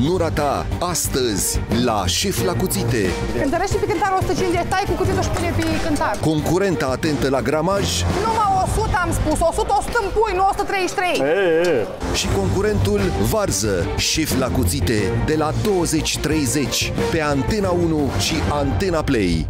Nu rata astăzi la Șef la Cuțite. Cântărește pe cântar 150, tai cu cuțitul și pune pe cântar. Concurenta atentă la gramaj Numai 100 am spus, 100, 100 îmi pui, nu 133. și concurentul Varză. Șef la Cuțite de la 20.30 pe Antena 1 și Antena Play.